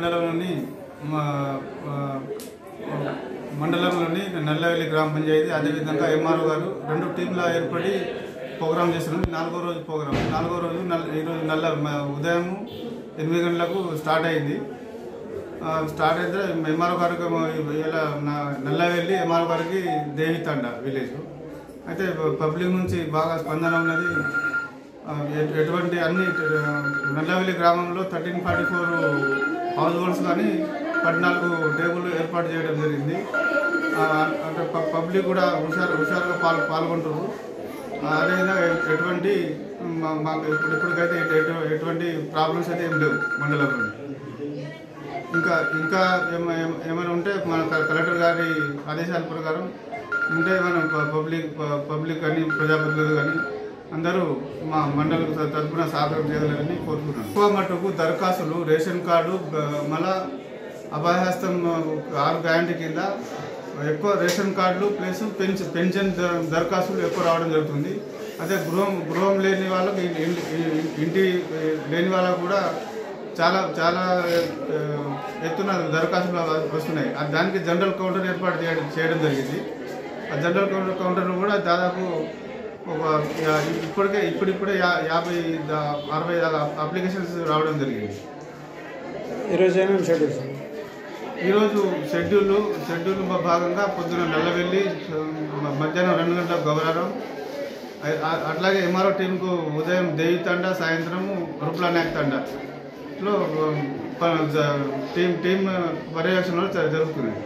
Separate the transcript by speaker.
Speaker 1: మండలంలోని మా మండలంలోని నల్లవెల్లి గ్రామ పంచాయతీ అదేవిధంగా ఎంఆర్ఓ గారు రెండు టీంల ఏర్పడి ప్రోగ్రాం చేస్తున్నాం నాలుగో రోజు ప్రోగ్రాం. నాలుగో రోజు నల్ ఈరోజు నల్ల ఉదయం ఎనిమిది గంటలకు స్టార్ట్ అయింది. స్టార్ట్ అయితే ఎంఆర్ఓ గారికి ఇలా నల్లవెల్లి ఎంఆర్ఓ గారికి దేవితండ విలేజ్. అయితే పబ్లిక్ నుంచి బాగా స్పందన ఉన్నది. ఎటువంటి అన్ని నల్లవెల్లి గ్రామంలో thirteen forty four households కానీ పద్నాలుగు టేబుల్ ఏర్పాటు చేయడం జరిగింది. అంటే పబ్లిక్ కూడా హుషారు హుషారుగా పాల్ పాల్గొంటారు అదేవిధంగా ఎటువంటి మాకు ఇప్పుడు ఇప్పటికైతే ఎటువంటి ప్రాబ్లమ్స్ అయితే ఏం లేవు మండలంలో. ఇంకా ఇంకా ఏమైనా ఉంటే మన కలెక్టర్ గారి ఆదేశాల ప్రకారం ఉంటే మనం పబ్లిక్ పబ్లిక్ కానీ ప్రజాప్రతినిధులు కానీ అందరూ మా మండల త- తరపున సహకారం చేయాలని కోరుతున్నాను ఎక్కువ మటుకు దరఖాస్తులు రేషన్ కార్డు మళ్ళా అభయహస్తం ఆరు గ్యారంటీ కింద ఎక్కువ రేషన్ కార్డులు ప్లస్ పెన్షన్ పెన్షన్ దరఖాస్తులు ఎక్కువ రావడం జరుగుతుంది. అదే గృహం గృహం లేని వాళ్ళకి ఇంటి లేని వాళ్ళకు కూడా చాలా చాలా ఎత్తున దరఖాస్తులు వస్తున్నాయి. ఆ దానికి జనరల్ కౌంటర్ ఏర్పాటు చేయడం చేయడం జరిగింది. ఆ జనరల్ కౌంటర్ కౌంటర్లు కూడా దాదాపు ఒక ఇప్పటికే ఇప్పుడిప్పుడే యా- యాభై అరవై అప్లికేషన్స్ రావడం జరిగింది.
Speaker 2: ఈరోజు ఏమేమి షెడ్యూల్స్?
Speaker 1: ఈరోజు షెడ్యూల్ షెడ్యూల్ భాగంగా పొద్దున నల్లవెల్లి మ- మధ్యాహ్నం రెండు గౌరారం అ- అ- అట్లాగే ఎంఆర్ఓ టీంకు ఉదయం దేవి తండ సాయంత్రము రూప్లా నాయక్ తండ. లో ప- జ- టీం టీం పర్యవేక్షణలో జ- జరుగుతున్నాయి